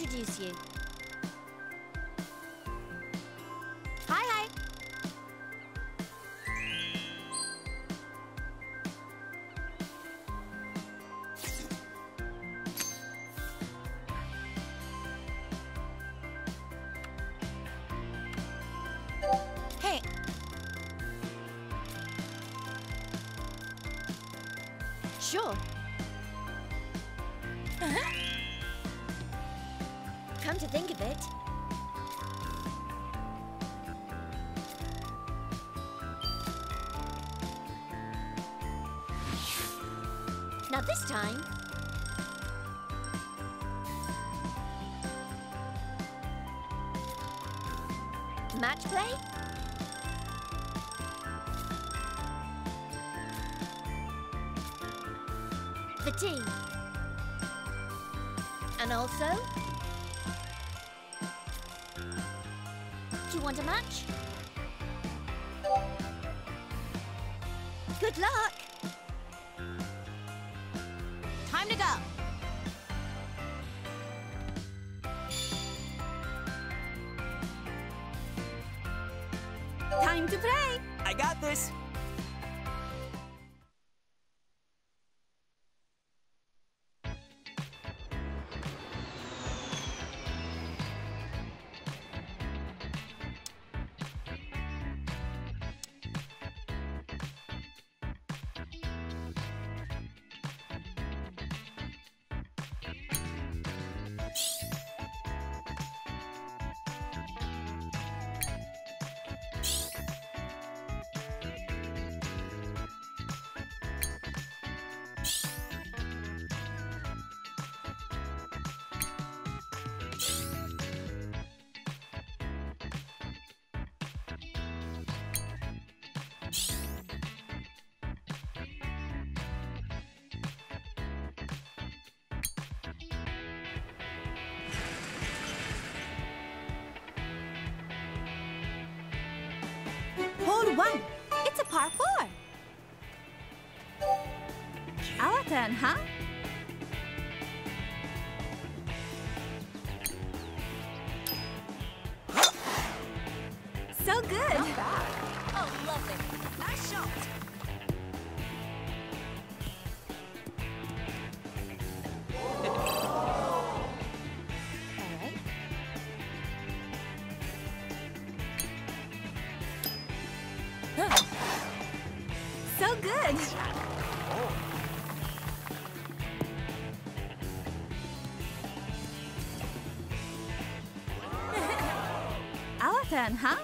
introduce you. Hi, hi. Hey. Sure. Come to think of it. Now this time... Match play? The team. And also... You want a match? Good luck! Time to go! Time to play! I got this. Hole one. It's a par four. Our turn, huh? So good. Oh, lovely. Nice shot. So good. Our turn, huh?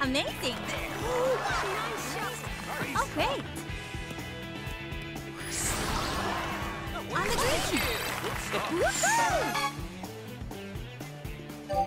Amazing! Oh, great! On the green! Woohoo! And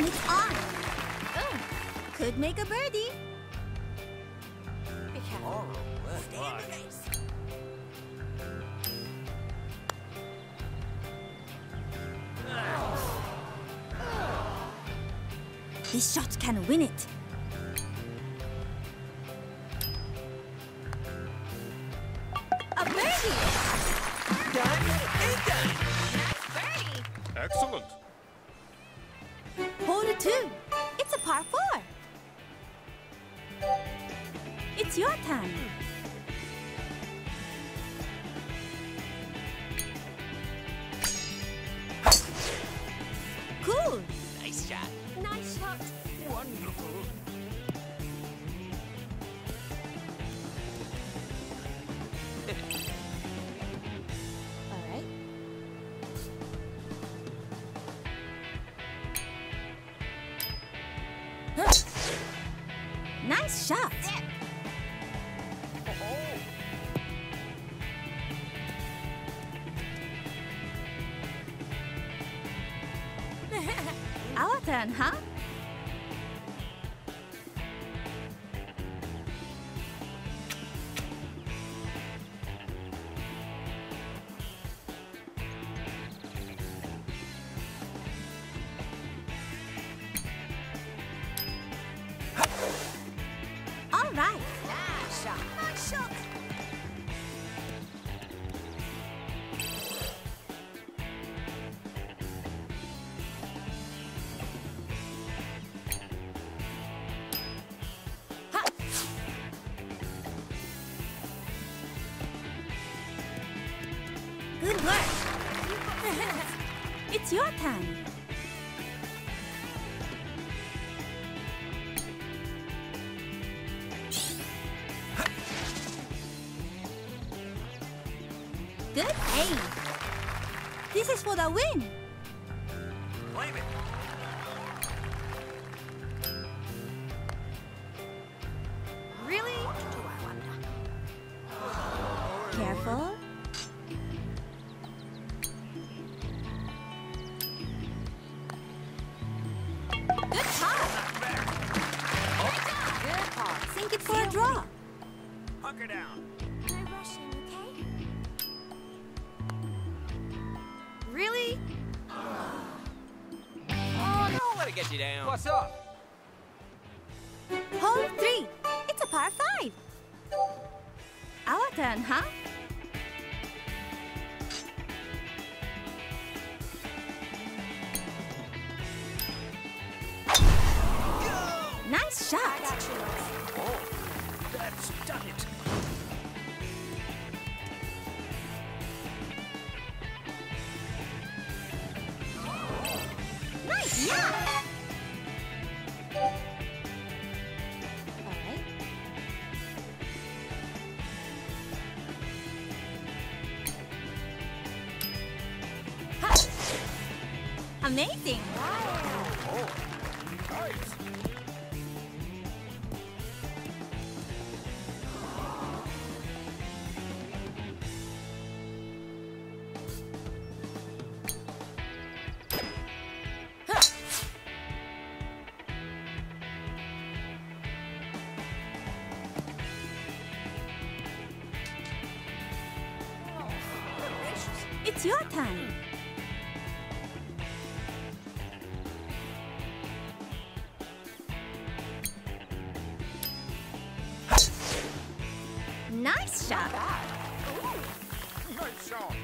it's on! Oh, could make a birdie. Stay in the race. This shot can win it. A birdie! Done and done. Birdie. Excellent. Hole two. It's a par four. It's your turn. Nice shot. Our turn, huh? Good it's your turn. Good aim. This is for the win. Draw. Hunker down. No rushing, okay? Really? Oh, don't let it get you down. What's up? Hole three. It's a par five. Our turn, huh? Nice shot. Amazing. Oh, nice. It's your turn. Shot.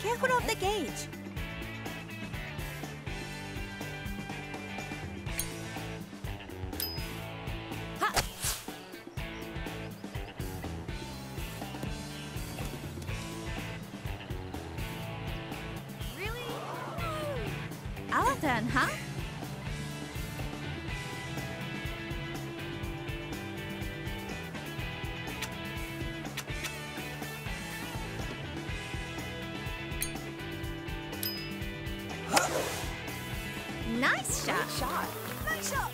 Careful of the gauge. Really? Our turn, huh? Nice shot. Shot. Nice shot.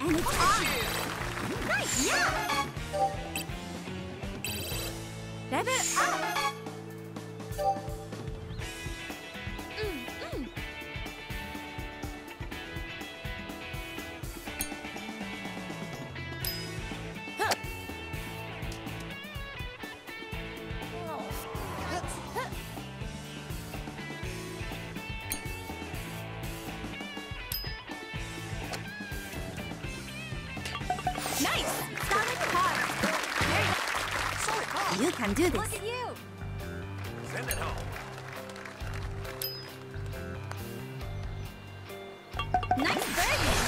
And it's on. Nice. Yeah. Level up. Nice. Solid par. Solid call. You can do Look this. at you. Send it home. Nice birdie.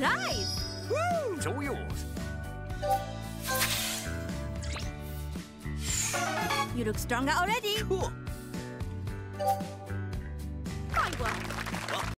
prize! Woo! It's all yours. You look stronger already. Cool.